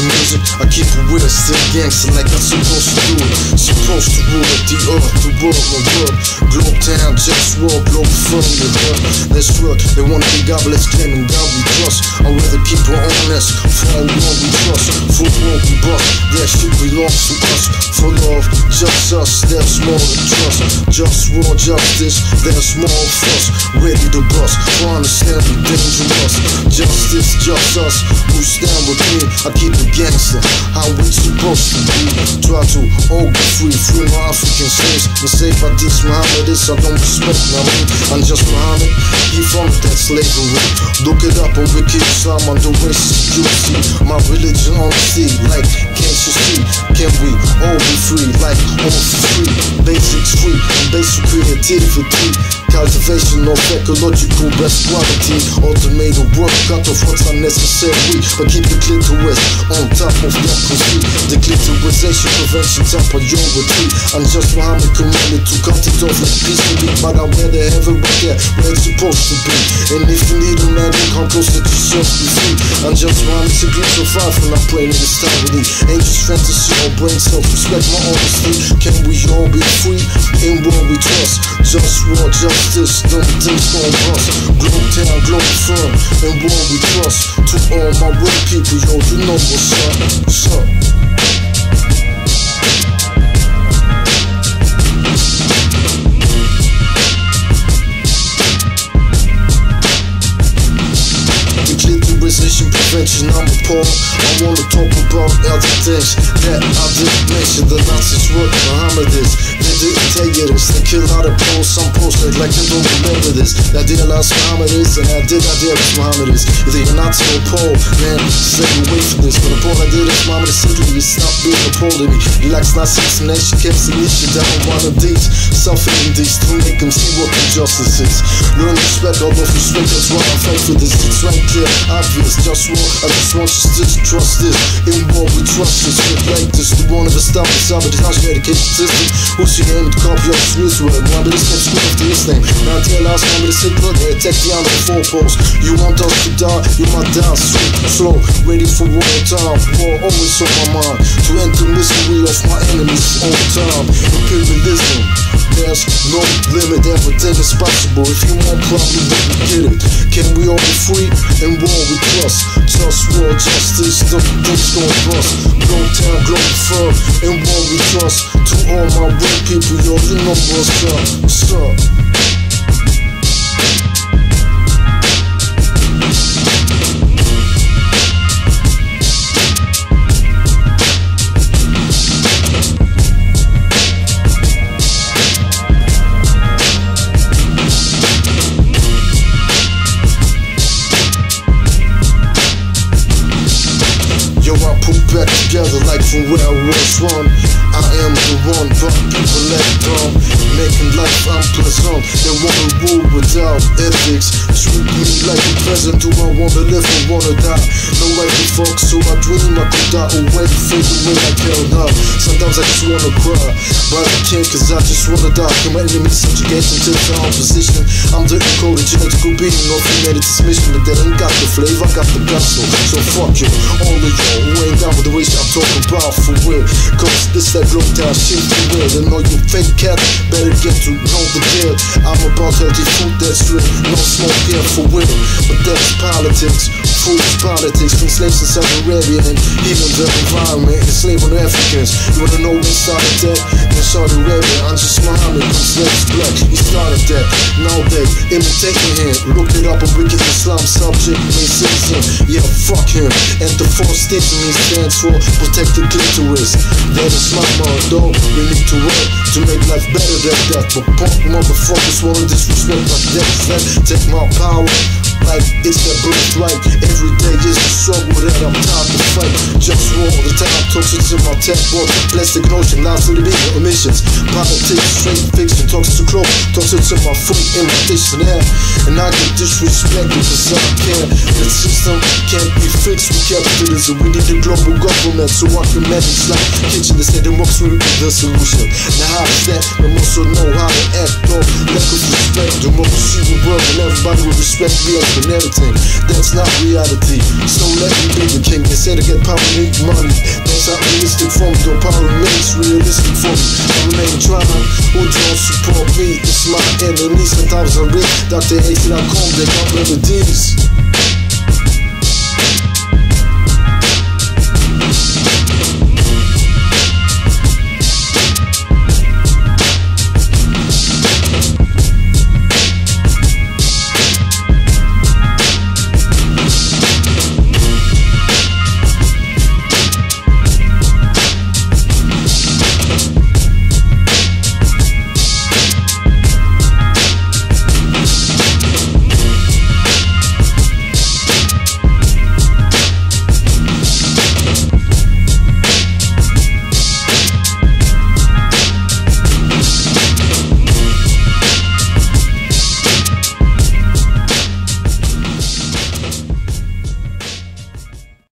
of the keep it real, still gangster like I'm supposed to do it. Supposed to rule the earth, the world, my world. Globetown, just war, globe from the hood. Let's work, they wanna be God, but let's and God we trust. I'd rather keep it honest, for all one we trust. For war we bust, that shit belongs to us. For love, just us, there's more than trust. Just war, justice, there's more of us. Ready to bust, for understand we dangerous. Justice, just us, who stand with me. I keep it gangster, how we supposed to be. Try to all be free, free my African slaves. If I teach Muhammad this, I don't respect my me. I'm just Muhammad, he from that slavery. Look it up on Wiki Islam under racist juicy. My religion on the sea, like can't you see? Can we all be free, like all for free? Basics free, and basic creativity. Cultivation of ecological best quality. Automated work, cut off what's unnecessary. But keep the clitoris on top of that pussy. The clitorisation prevention top priority. I'm just Muhammad commanded to cut it off like peacefully. But I wear the heaven right there where it's supposed to be. And if you need a man, come closer to yourself be free. I'm just Muhammad simply survive when I'm playing in this time with Angels fantasy or brain self respect my honesty. Can we all be free in what we trust? Just war, justice, them things gon' bust. Globetown, globe firm, and what we trust. To all my real people, yo, you know what's up. What's up? Clitorisation prevention, I'm appalled. I wanna talk about other things that I didn't mention. The Nazis were Mohammedists. They didn't tell you. They kill out of posts, some posts like, they don't remember this. That did last Mohammedists, and I did, I did was Mohammedists. If they're not to a pole, man, stay away from this. But the point I did is Mohammed simply you stop being a pole to me. Relax, not six, and she kept the issue down one of these. Suffering these to make them see what injustice is. Learn respect, although respect, that's why I fight for this. It's right there, obvious, just war. I just want you to trust this. In war, we trust this. With like this, the one of the the side of the house medication system. Who's your name? The copy of Swiss word. Remember this name, screw after his name. Now, tell us, the sick blood, they attack the under the four posts. You want us to die, you might die sweet, slow, ready for war time. War always on my mind. To end the misery of my enemies all the time. Imperialism. There's no limit, everything is possible. If you want problem, we can get it. We all free and war we trust? Just war, justice, the things gon' bust. Globetown, globe firm, and war we trust. To all my real people, yo, you know what's up. Back together like from where I was. I am the one, but people let down. Making life unpleasant. They wanna rule without ethics. Treat me like a present. Do I wanna live or wanna die? No way to fuck, so I dream I could die from the way I held up. Sometimes I just wanna cry, but I can't cause I just wanna die. Can my enemies subjugate into their own position? I'm the encoded genetical being, no freemated dismission, but they ain't got the flavor, I got the gusto. So fuck you, all of y'all who ain't down with the way I'm talking about for real. Cause this that glow down shit for real. And all you fake cats better get to know the deal. I'm about healthy food that's real, no smoke here for real. But that's politics, food politics. From slaves in South Arabia and even the environment, enslaving Africans. You wanna know who started that? In Saudi Arabia, I'm just Muhammad, from slaves black. He started that. Now they imitating him. Look it up on Wiki Islam subject, main citizen. Yeah, fuck him. And the four sticks means stands for protect the clitoris. That is my motto. We need to work to make life better than that. But punk motherfuckers wanna disrespect my death. Take my power like it's their birthright. Every day is a struggle that I'm tired. Just war, all the time. Toxic to my tech work, plastic notion, lies to the bigger emissions. Politics, straight fiction, toxic to clothes, toxic to my food in my dish and. And I get disrespected because I care. The system can't be fixed with capitalism. We need a global government so I can manage like kitchen instead of works with the solution. Now how is that? We also know how to act though. Lack of respect, democracy will work and everybody will respect me as an everything. That's not reality. So let me be the king. Say to get power, need money. That's for me. Though power remains realistic for me. I remain trying. Who don't support me? It's my enemies. Sometimes I read Dr. H.com. They got remedies.